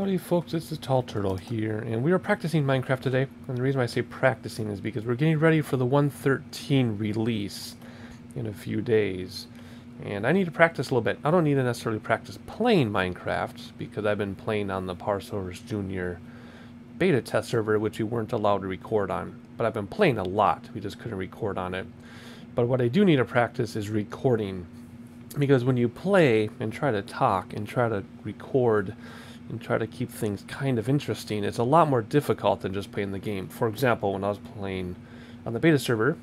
Howdy folks, it's the Tall Turtle here, and we are practicing Minecraft today. And the reason I say practicing is because we're getting ready for the 113 release in a few days. And I need to practice a little bit. I don't need to necessarily practice playing Minecraft, because I've been playing on the Paul Soares Junior beta test server, which we weren't allowed to record on. But I've been playing a lot, we just couldn't record on it. But what I do need to practice is recording. Because when you play and try to talk and try to record and try to keep things kind of interesting, it's a lot more difficult than just playing the game. For example, when I was playing on the beta server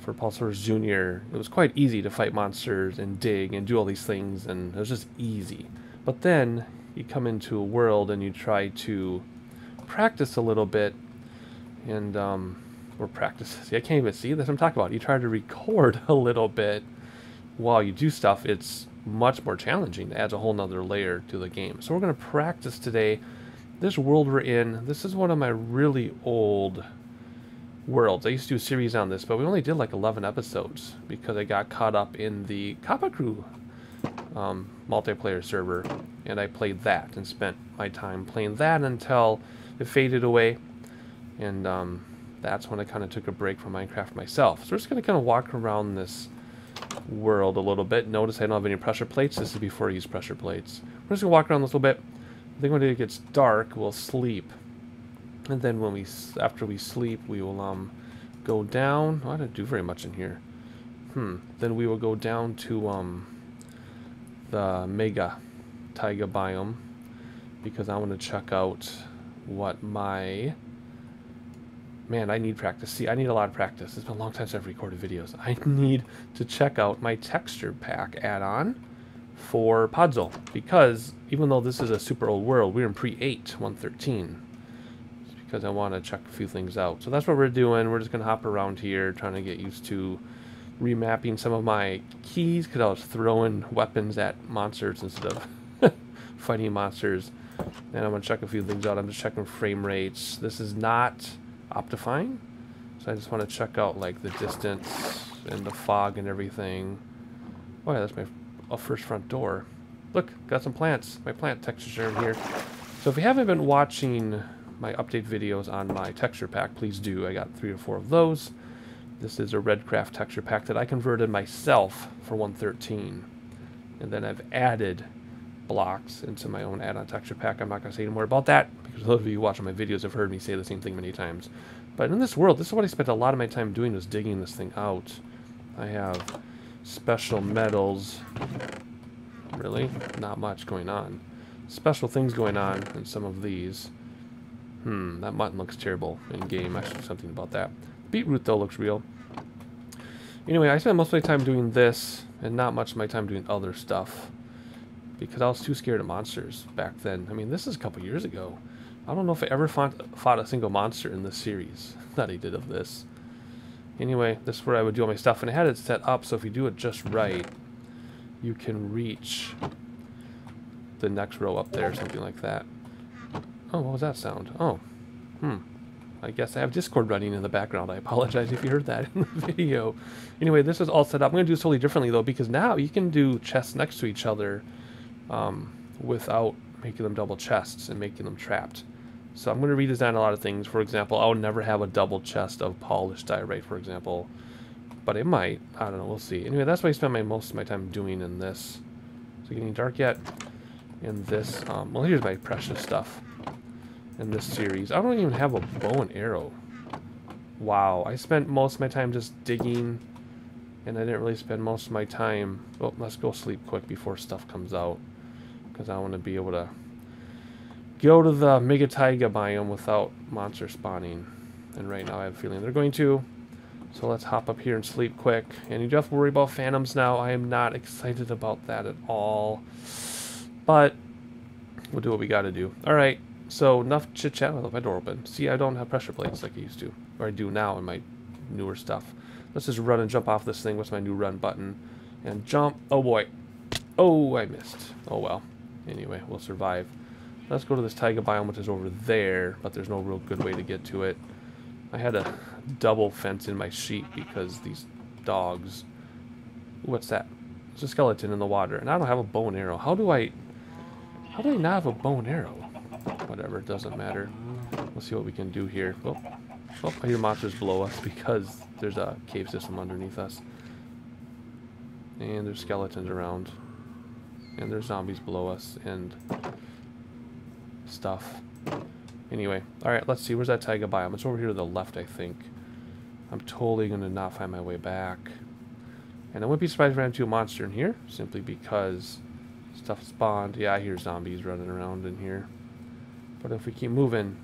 for Paul Soares Junior, it was quite easy to fight monsters and dig and do all these things, and it was just easy. But then you come into a world and you try to practice a little bit, and um, or practice. See, I can't even see this. I'm talking about. You try to record a little bit while you do stuff. It's much more challenging. It adds a whole nother layer to the game. So we're going to practice today. This world we're in, this is one of my really old worlds. I used to do a series on this, but we only did like 11 episodes because I got caught up in the Coppah Crew um, multiplayer server, and I played that and spent my time playing that until it faded away, and um, that's when I kind of took a break from Minecraft myself. So we're just going to kind of walk around this world a little bit. Notice I don't have any pressure plates. This is before I use pressure plates. We're just going to walk around this a little bit. I think when it gets dark, we'll sleep. And then when we, after we sleep, we will um, go down. Oh, I didn't do very much in here. Hmm. Then we will go down to um, the Mega Taiga biome because I want to check out what my man, I need practice. See, I need a lot of practice. It's been a long time since I've recorded videos. I need to check out my texture pack add-on for Podzol because even though this is a super old world, we're in pre-8, 113. because I want to check a few things out. So that's what we're doing. We're just going to hop around here trying to get used to remapping some of my keys because I was throwing weapons at monsters instead of fighting monsters. And I'm going to check a few things out. I'm just checking frame rates. This is not Optifine. So I just want to check out like the distance and the fog and everything. Oh yeah, that's my first front door. Look, got some plants. My plant textures are in here. So if you haven't been watching my update videos on my texture pack, please do. I got three or four of those. This is a Redcraft texture pack that I converted myself for 113. And then I've added blocks into my own add-on texture pack. I'm not going to say any more about that because those of you watching my videos have heard me say the same thing many times. But in this world, this is what I spent a lot of my time doing was digging this thing out. I have special metals. Really? Not much going on. Special things going on in some of these. Hmm, that mutton looks terrible in game. I should do something about that. Beetroot, though, looks real. Anyway, I spent most of my time doing this and not much of my time doing other stuff because I was too scared of monsters back then. I mean, this is a couple years ago. I don't know if I ever fought, fought a single monster in this series that I did of this. Anyway, this is where I would do all my stuff, and I had it set up so if you do it just right, you can reach the next row up there, something like that. Oh, what was that sound? Oh, hmm. I guess I have Discord running in the background. I apologize if you heard that in the video. Anyway, this is all set up. I'm going to do this totally differently, though, because now you can do chests next to each other um, without making them double chests and making them trapped. So I'm going to redesign a lot of things. For example, I would never have a double chest of polished diorite, for example. But it might. I don't know. We'll see. Anyway, that's what I spend my most of my time doing in this. Is it getting dark yet? In this. Um, well, here's my precious stuff. In this series. I don't even have a bow and arrow. Wow. I spent most of my time just digging. And I didn't really spend most of my time... Well, let's go sleep quick before stuff comes out because I want to be able to go to the Mega Taiga biome without monster spawning. And right now I have a feeling they're going to. So let's hop up here and sleep quick. And you don't have to worry about phantoms now. I am not excited about that at all. But we'll do what we got to do. All right. So enough chit chat. I left my door open. See, I don't have pressure plates like I used to. Or I do now in my newer stuff. Let's just run and jump off this thing. What's my new run button? And jump. Oh boy. Oh, I missed. Oh well. Anyway, we'll survive. Let's go to this taiga biome, which is over there, but there's no real good way to get to it. I had a double fence in my sheep because these dogs... what's that? It's a skeleton in the water, and I don't have a bow and arrow. How do I... How do I not have a bow and arrow? whatever, it doesn't matter. We'll see what we can do here. Oh, oh, I hear monsters below us because there's a cave system underneath us. And there's skeletons around. And there's zombies below us and stuff. Anyway, alright, let's see. Where's that taiga biome? It's over here to the left, I think. I'm totally going to not find my way back. And I wouldn't be surprised if I ran into a monster in here, simply because stuff spawned. Yeah, I hear zombies running around in here. But if we keep moving,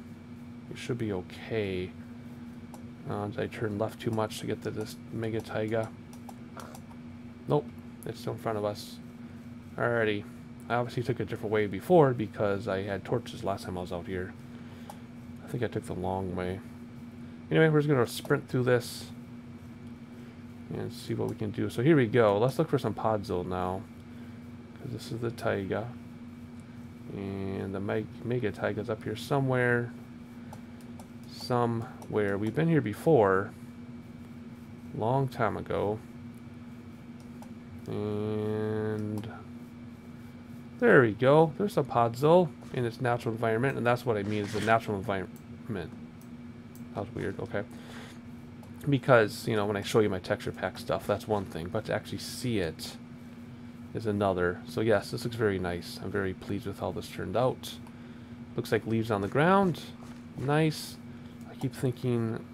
we should be okay. Uh, did I turn left too much to get to this Mega Taiga? Nope, it's still in front of us. Alrighty. I obviously took a different way before because I had torches last time I was out here. I think I took the long way. Anyway, we're just going to sprint through this and see what we can do. So here we go. Let's look for some podzol now. Because this is the taiga. And the mega taiga's up here somewhere. Somewhere. We've been here before. Long time ago. And there we go. There's a podzol in its natural environment, and that's what I mean is the natural environment. That was weird, okay. Because, you know, when I show you my texture pack stuff, that's one thing, but to actually see it is another. So yes, this looks very nice. I'm very pleased with how this turned out. Looks like leaves on the ground. Nice. I keep thinking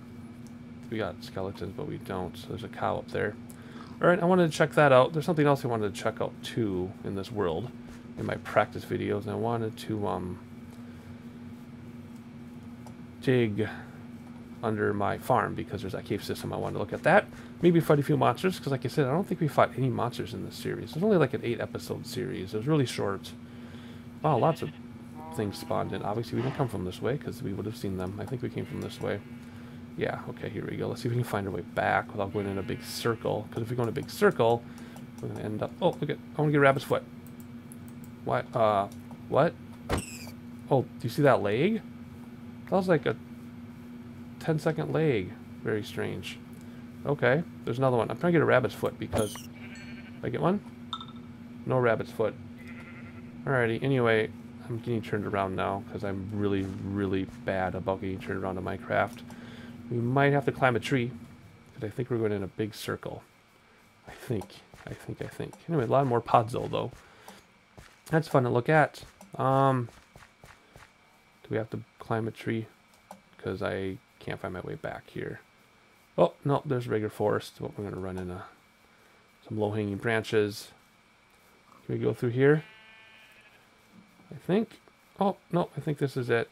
we got skeletons, but we don't. So there's a cow up there. Alright, I wanted to check that out. There's something else I wanted to check out too in this world in my practice videos, and I wanted to um, dig under my farm because there's that cave system. I wanted to look at that. Maybe fight a few monsters because, like I said, I don't think we fought any monsters in this series. It's only like an eight episode series. It was really short. Wow, lots of things spawned in. Obviously, we didn't come from this way because we would have seen them. I think we came from this way. Yeah, okay, here we go. Let's see if we can find our way back without going in a big circle. Because if we go in a big circle, we're going to end up... Oh, look at... I want to get rabbit's foot. What? Uh, what? Oh, do you see that leg? That was like a 10 second leg. Very strange. Okay, there's another one. I'm trying to get a rabbit's foot because... I get one? No rabbit's foot. Alrighty, anyway, I'm getting turned around now because I'm really, really bad about getting turned around in Minecraft. We might have to climb a tree because I think we're going in a big circle. I think. I think, I think. Anyway, a lot more podzol though. That's fun to look at. Um, do we have to climb a tree? Because I can't find my way back here. Oh, no, there's regular forest. Well, we're going to run into some low-hanging branches. Can we go through here? I think. Oh, no, I think this is it.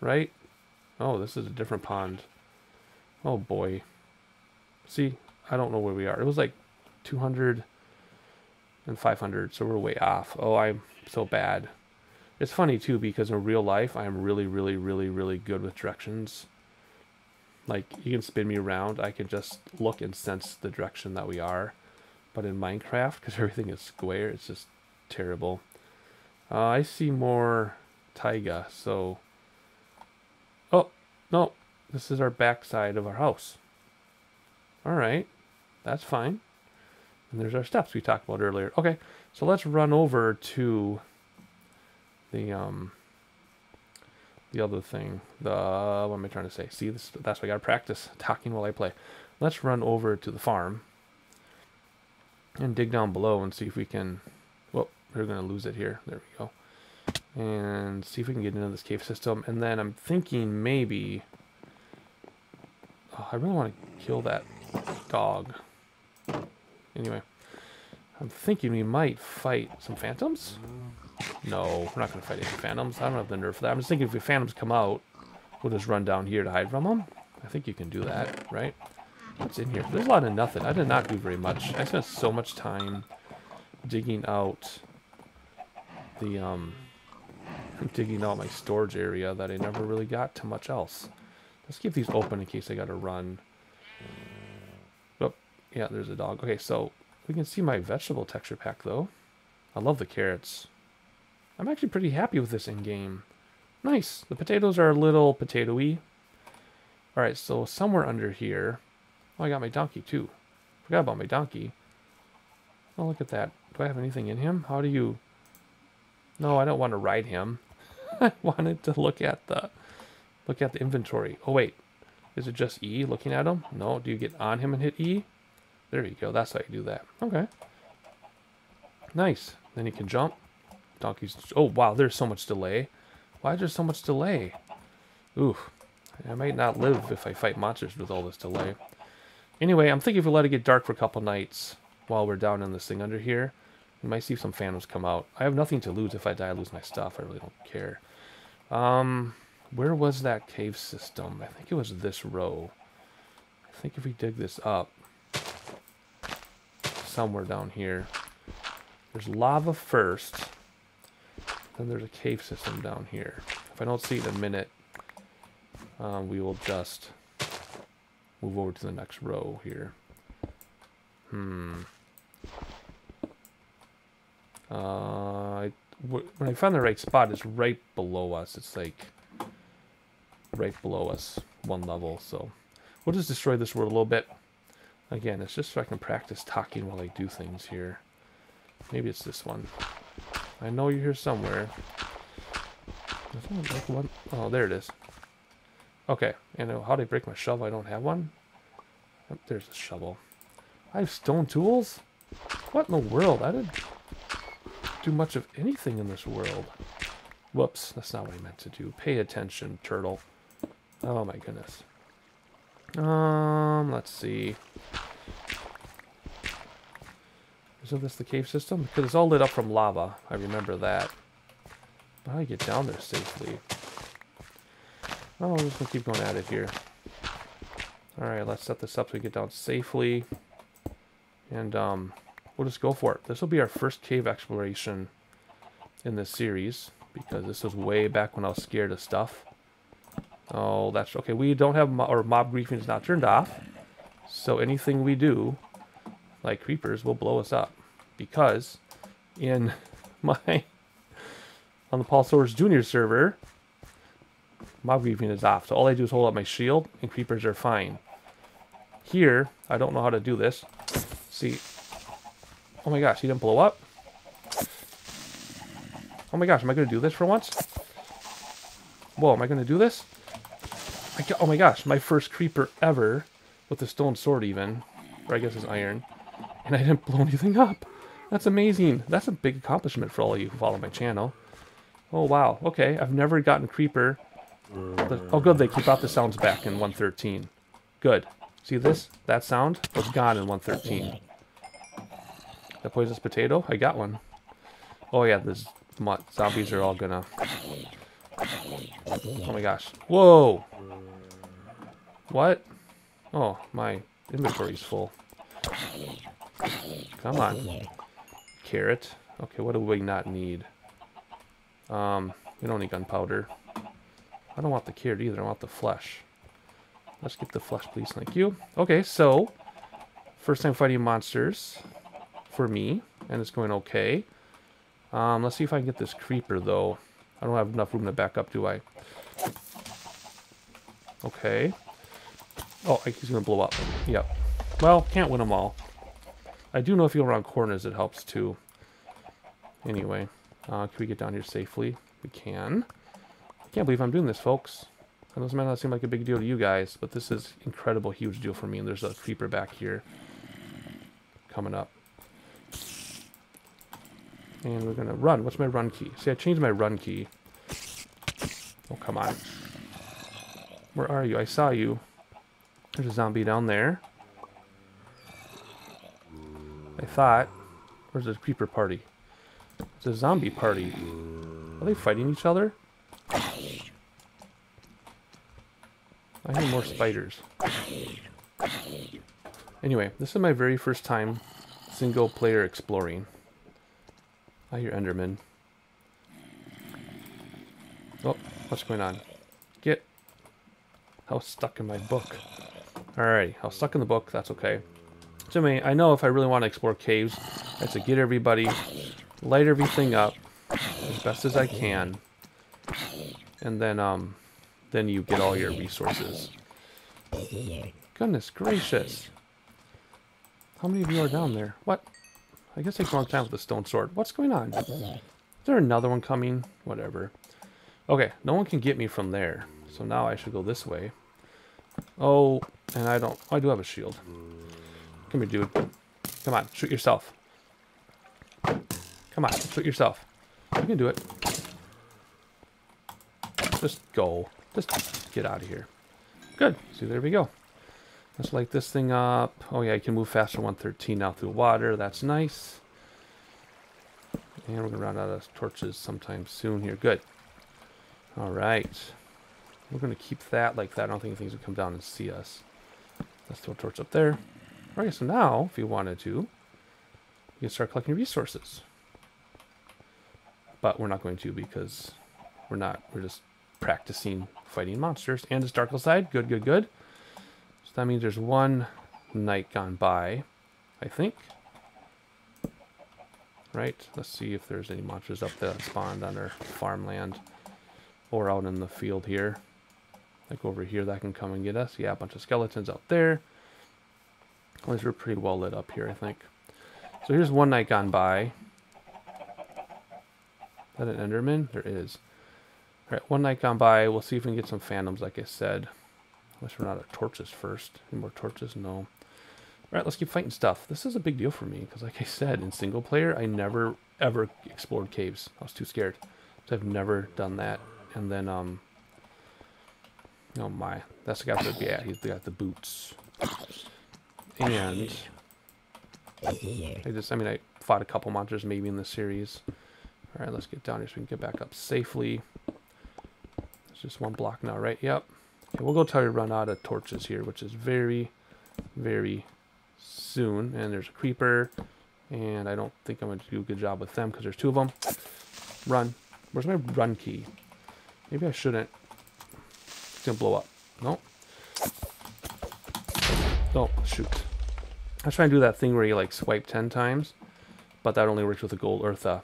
Right? Oh, this is a different pond. Oh, boy. See, I don't know where we are. It was like 200 and 500, so we're way off. Oh, I'm so bad. It's funny, too, because in real life, I'm really, really, really, really good with directions. Like, you can spin me around, I can just look and sense the direction that we are. But in Minecraft, because everything is square, it's just terrible. Uh, I see more taiga, so... Oh, no, this is our backside of our house. Alright, that's fine. And there's our steps we talked about earlier. Okay, so let's run over to the um the other thing. The what am I trying to say? See, this that's why I gotta practice talking while I play. Let's run over to the farm and dig down below and see if we can. Well, we're gonna lose it here. There we go. And see if we can get into this cave system. And then I'm thinking maybe. Oh, I really want to kill that dog. Anyway, I'm thinking we might fight some phantoms. No, we're not going to fight any phantoms. I don't have the nerve for that. I'm just thinking if the phantoms come out, we'll just run down here to hide from them. I think you can do that, right? What's in here? There's a lot of nothing. I did not do very much. I spent so much time digging out the, um, digging out my storage area that I never really got to much else. Let's keep these open in case I got to run. Yeah, there's a dog. Okay, so we can see my vegetable texture pack, though. I love the carrots. I'm actually pretty happy with this in-game. Nice. The potatoes are a little potatoey. Alright, so somewhere under here... Oh, I got my donkey, too. Forgot about my donkey. Oh, look at that. Do I have anything in him? How do you... No, I don't want to ride him. I wanted to look at the look at the inventory. Oh wait, is it just E looking at him? No, do you get on him and hit E? There you go. That's how you do that. Okay. Nice. Then you can jump. Donkeys. Oh wow, there's so much delay. Why is there so much delay? Ooh, I might not live if I fight monsters with all this delay. Anyway, I'm thinking if we let it get dark for a couple nights while we're down in this thing under here, we might see some phantoms come out. I have nothing to lose. If I die, I lose my stuff. I really don't care. Um, where was that cave system? I think it was this row. I think if we dig this up, somewhere down here, there's lava first, then there's a cave system down here. If I don't see it in a minute, um, we will just move over to the next row here. Hmm. Uh, I, when I found the right spot, it's right below us. It's like right below us, one level. So we'll just destroy this world a little bit. Again, it's just so I can practice talking while I do things here. Maybe it's this one. I know you're here somewhere. Like one? Oh, there it is. Okay, and how do I break my shovel? I don't have one. Oh, there's a shovel. I have stone tools? What in the world? I didn't do much of anything in this world. Whoops, that's not what I meant to do. Pay attention, turtle. Oh my goodness. Um, let's see. Isn't this the cave system? Because it's all lit up from lava. I remember that. How do I get down there safely? Oh, I'm just going to keep going at it here. Alright, let's set this up so we get down safely. And um, we'll just go for it. This will be our first cave exploration in this series. Because this was way back when I was scared of stuff. Oh, that's okay. We don't have, mo or mob griefing is not turned off. So anything we do, like creepers, will blow us up. Because in my, on the Paul Soares Jr. server, mob griefing is off. So all I do is hold up my shield and creepers are fine. Here, I don't know how to do this. See, oh my gosh, he didn't blow up? Oh my gosh, am I going to do this for once? Whoa, am I going to do this? oh my gosh, my first creeper ever with a stone sword even, or I guess it's iron, and I didn't blow anything up. That's amazing. That's a big accomplishment for all of you who follow my channel. Oh wow, okay, I've never gotten creeper. Oh good, they keep out the sounds back in 113. Good. See this? That sound was gone in 113. The poisonous potato? I got one. Oh yeah, the zombies are all gonna... Oh my gosh. Whoa! What? Oh, my inventory's full. Come on. Carrot. Okay, what do we not need? Um, we don't need gunpowder. I don't want the carrot either, I want the flesh. Let's get the flesh, please. Thank you. Okay, so first time fighting monsters for me, and it's going okay. Um, let's see if I can get this creeper, though. I don't have enough room to back up, do I? Okay. Oh, he's going to blow up. Yep. Well, can't win them all. I do know if you go around corners, it helps, too. Anyway, uh, can we get down here safely? We can. I can't believe I'm doing this, folks. And this might not seem like a big deal to you guys, but this is incredible, huge deal for me. And there's a creeper back here coming up. And we're going to run. What's my run key? See, I changed my run key. Oh, come on. Where are you? I saw you. There's a zombie down there. I thought. Where's the creeper party? It's a zombie party. Are they fighting each other? I hear more spiders. Anyway, this is my very first time single player exploring. I hear Enderman. Oh, what's going on? Get. I was stuck in my book. Alright, I was stuck in the book. That's okay. So, I, mean, I know if I really want to explore caves, I have to get everybody, light everything up as best as I can, and then um, then you get all your resources. Goodness gracious. How many of you are down there? What? I guess it takes a long time with the stone sword. What's going on? Is there another one coming? Whatever. Okay, no one can get me from there. So now I should go this way. Oh, and I don't... I do have a shield. Come here, dude. Come on, shoot yourself. Come on, shoot yourself. You can do it. Just go. Just get out of here. Good. See, there we go. Let's light this thing up. Oh yeah, I can move faster 113 now through water. That's nice. And we're to run out of torches sometime soon here. Good. All right. We're going to keep that like that. I don't think things will come down and see us. Let's throw a torch up there. Right, so now, if you wanted to, you can start collecting resources. But we're not going to because we're not. We're just practicing fighting monsters. And it's Darkleside. Good, good, good. So that means there's one night gone by, I think. Right? Let's see if there's any monsters up there that spawned on our farmland or out in the field here. Like over here that can come and get us. Yeah, a bunch of skeletons out there. Least we're pretty well lit up here, I think. So here's one night gone by. Is that an Enderman? There is. Alright, one night gone by. We'll see if we can get some phantoms, like I said. Unless we're not at torches first. Any more torches? No. Alright, let's keep fighting stuff. This is a big deal for me, because like I said, in single player, I never, ever explored caves. I was too scared. So I've never done that. And then, um... Oh my. That's the guy with the, yeah, he's got the boots. And... I just, I mean, I fought a couple monsters maybe in the series. Alright, let's get down here so we can get back up safely. It's just one block now, right? Yep. Okay, we'll go try to run out of torches here, which is very, very soon. And there's a creeper. And I don't think I'm going to do a good job with them because there's two of them. Run. Where's my run key? Maybe I shouldn't. It's going to blow up. No. Oh, shoot. I was trying to do that thing where you like swipe 10 times. But that only works with a gold eartha.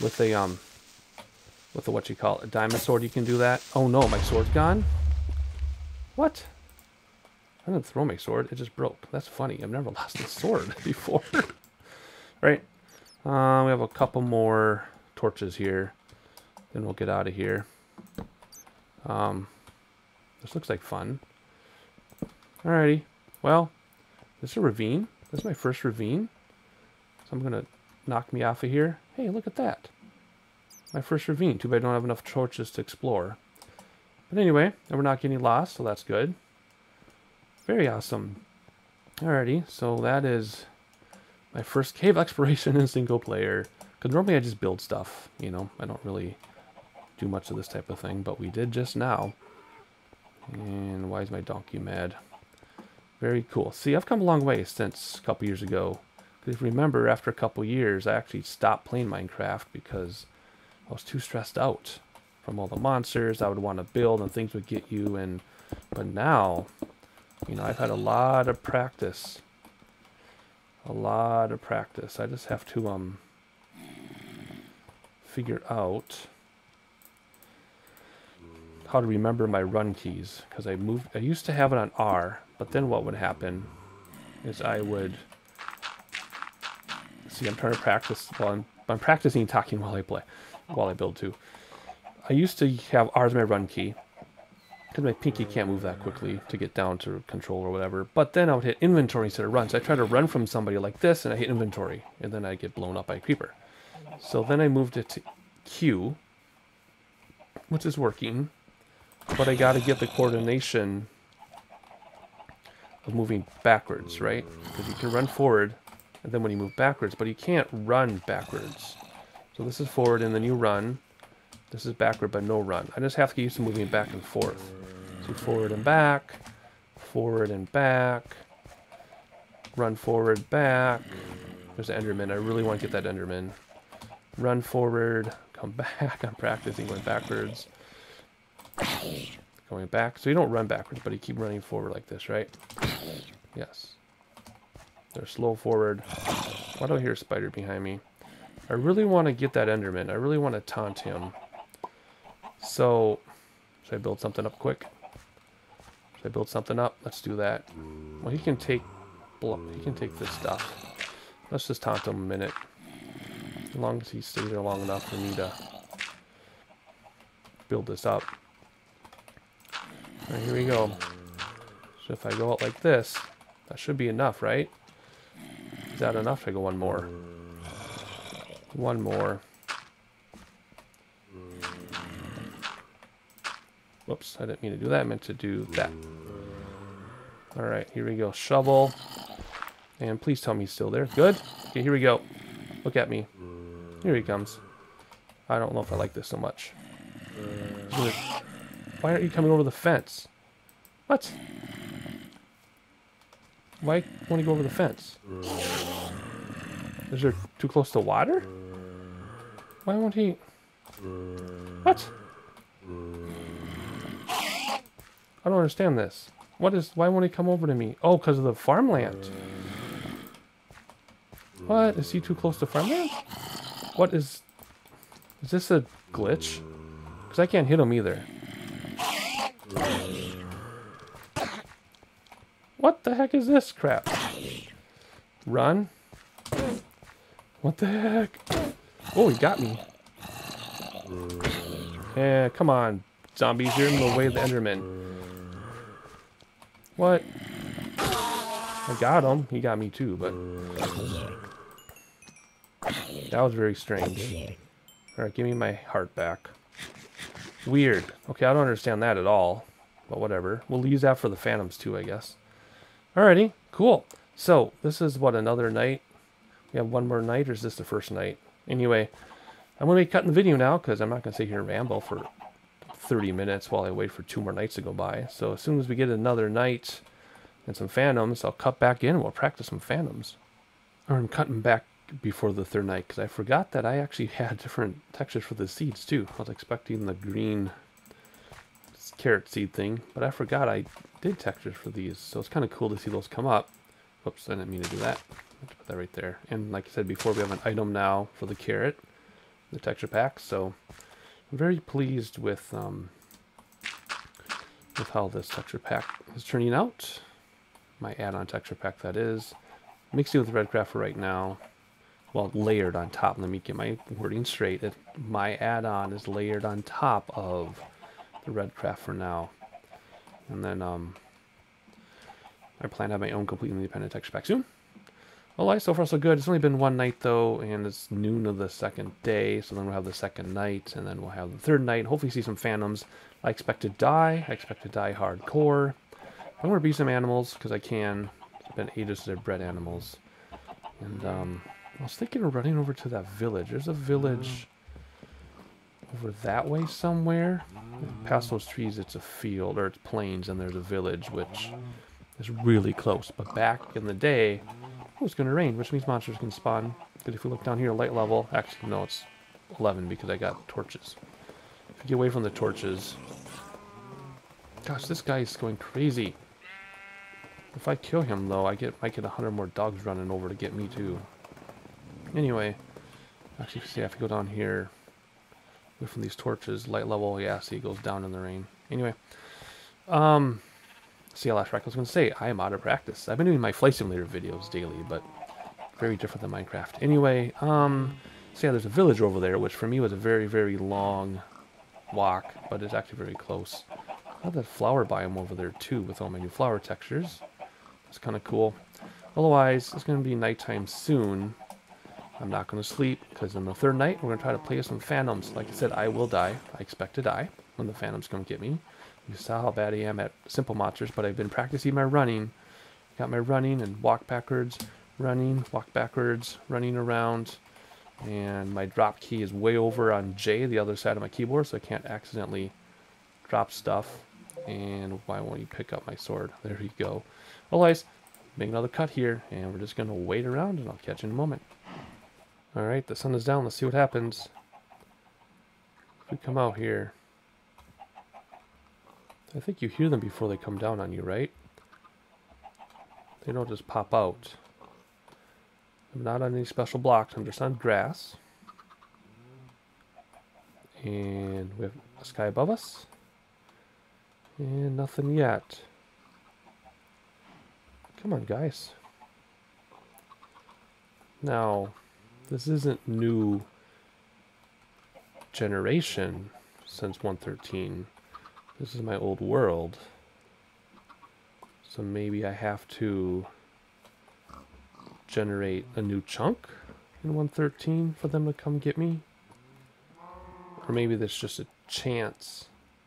With a, um, with the what you call it, a diamond sword, you can do that. Oh no, my sword's gone? What? I didn't throw my sword, it just broke. That's funny, I've never lost a sword before. right, uh, we have a couple more torches here. Then we'll get out of here. Um, this looks like fun. Alrighty, well, this is a ravine. This is my first ravine. So I'm going to knock me off of here. Hey, look at that. My first ravine. Too bad I don't have enough torches to explore. But anyway, we're not getting lost, so that's good. Very awesome. Alrighty, so that is my first cave exploration in single player. Because normally I just build stuff, you know. I don't really do much of this type of thing, but we did just now. And why is my donkey mad? Very cool. See, I've come a long way since a couple years ago. Because remember, after a couple years, I actually stopped playing Minecraft because I was too stressed out from all the monsters I would want to build and things would get you. And But now, you know, I've had a lot of practice. A lot of practice. I just have to um figure out how to remember my run keys because I moved I used to have it on R but then what would happen is I would see I'm trying to practice while I'm, I'm practicing talking while I play while I build too. I used to have R as my run key because my pinky can't move that quickly to get down to control or whatever. But then I would hit inventory instead of run. So I try to run from somebody like this and I hit inventory and then I get blown up by a creeper. So then I moved it to Q which is working but I got to get the coordination of moving backwards, right? Because you can run forward, and then when you move backwards, but you can't run backwards. So this is forward, and then you run. This is backward, but no run. I just have to get used to moving back and forth. So forward and back, forward and back, run forward, back. There's an Enderman. I really want to get that Enderman. Run forward, come back. I'm practicing going backwards. Going back. So you don't run backwards, but you keep running forward like this, right? Yes. They're slow forward. Why do I hear a spider behind me? I really want to get that Enderman. I really want to taunt him. So, should I build something up quick? Should I build something up? Let's do that. Well, he can take... He can take this stuff. Let's just taunt him a minute. As long as he stays there long enough for me to build this up. Right, here we go. So if I go out like this, that should be enough, right? Is that enough to go one more? One more. Whoops, I didn't mean to do that. I meant to do that. Alright, here we go. Shovel. And please tell me he's still there. Good. Okay, here we go. Look at me. Here he comes. I don't know if I like this so much. Why aren't you coming over the fence? What? Why won't he go over the fence? Is there too close to water? Why won't he? What? I don't understand this. What is, why won't he come over to me? Oh, because of the farmland. What? Is he too close to farmland? What is, is this a glitch? Because I can't hit him either. What the heck is this crap? Run? What the heck? Oh, he got me. Yeah, come on, zombies. You're in the way of the Enderman. What? I got him. He got me too, but... That was very strange. Alright, give me my heart back. Weird. Okay, I don't understand that at all. But whatever. We'll use that for the phantoms too, I guess. Alrighty, cool. So, this is what, another night? We have one more night, or is this the first night? Anyway, I'm going to be cutting the video now, because I'm not going to sit here and ramble for 30 minutes while I wait for two more nights to go by. So as soon as we get another night and some phantoms, I'll cut back in. We'll practice some phantoms. Or I'm cutting back before the third night, because I forgot that I actually had different textures for the seeds, too. I was expecting the green carrot seed thing, but I forgot I did textures for these, so it's kind of cool to see those come up. Whoops, I didn't mean to do that. put that right there. And like I said before, we have an item now for the carrot, the texture pack, so I'm very pleased with um, with how this texture pack is turning out. My add-on texture pack, that is. It with Redcraft for right now. Well, layered on top. Let me get my wording straight. My add-on is layered on top of the Redcraft for now. And then um, I plan to have my own completely independent texture pack soon. Well, so far so good. It's only been one night though, and it's noon of the second day, so then we'll have the second night, and then we'll have the third night. Hopefully see some phantoms. I expect to die. I expect to die hardcore. I'm to be some animals, because I can. It's been ages I've bred animals. And um, I was thinking of running over to that village. There's a village over that way somewhere. Past those trees, it's a field, or it's plains, and there's a village, which is really close. But back in the day, it was going to rain, which means monsters can spawn. But if we look down here, light level, actually, no, it's 11 because I got torches. If you get away from the torches... Gosh, this guy is going crazy. If I kill him, though, I get might get 100 more dogs running over to get me, too. Anyway, actually, see, I have to go down here. From these torches, light level, yeah, see, it goes down in the rain. Anyway, um, CLS track. I was going to say, I am out of practice. I've been doing my Flight Simulator videos daily, but very different than Minecraft. Anyway, um, yeah, there's a village over there, which for me was a very, very long walk, but it's actually very close. I have that flower biome over there too, with all my new flower textures. It's kind of cool. Otherwise, it's going to be nighttime soon. I'm not going to sleep, because on the third night, we're going to try to play some phantoms. Like I said, I will die. I expect to die when the phantoms come get me. You saw how bad I am at simple monsters, but I've been practicing my running. Got my running and walk backwards, running, walk backwards, running around. And my drop key is way over on J, the other side of my keyboard, so I can't accidentally drop stuff. And why won't you pick up my sword? There you go. Otherwise, make another cut here, and we're just going to wait around, and I'll catch you in a moment. Alright, the sun is down. Let's see what happens. If we come out here... I think you hear them before they come down on you, right? They don't just pop out. I'm not on any special blocks. I'm just on grass. And we have a sky above us. And nothing yet. Come on, guys. Now, this isn't new generation since 113. This is my old world. So maybe I have to generate a new chunk in 113 for them to come get me. Or maybe there's just a chance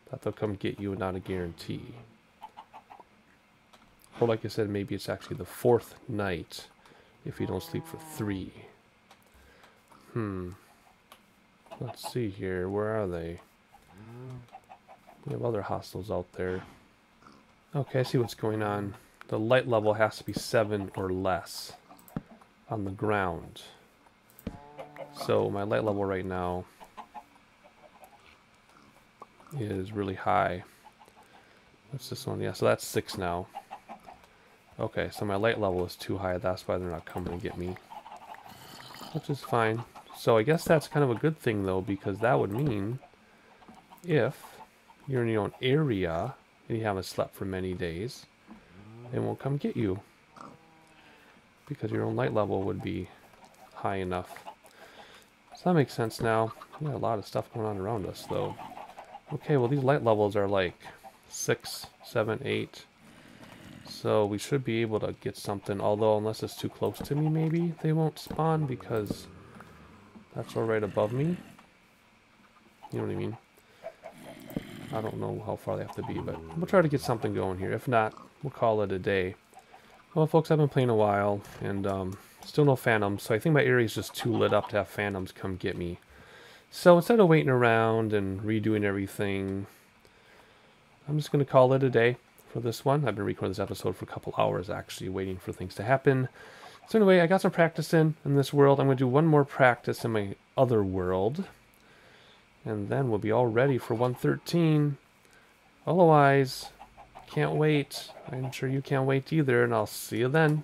that they'll come get you and not a guarantee. Or like I said, maybe it's actually the fourth night if you don't sleep for three. Hmm. Let's see here. Where are they? We have other hostiles out there. Okay, I see what's going on. The light level has to be 7 or less on the ground. So my light level right now is really high. What's this one? Yeah, so that's 6 now. Okay, so my light level is too high. That's why they're not coming to get me. Which is fine. So I guess that's kind of a good thing, though, because that would mean if you're in your own area and you haven't slept for many days, they won't come get you. Because your own light level would be high enough. So that makes sense now. We got a lot of stuff going on around us, though. Okay, well, these light levels are like 6, 7, 8. So we should be able to get something, although unless it's too close to me, maybe they won't spawn because that's all right above me. You know what I mean? I don't know how far they have to be, but we'll try to get something going here. If not, we'll call it a day. Well, folks, I've been playing a while, and um, still no phantoms, so I think my area is just too lit up to have phantoms come get me. So instead of waiting around and redoing everything, I'm just going to call it a day for this one. I've been recording this episode for a couple hours, actually, waiting for things to happen. So anyway, I got some practice in in this world. I'm going to do one more practice in my other world. And then we'll be all ready for 113. Otherwise, can't wait. I'm sure you can't wait either, and I'll see you then.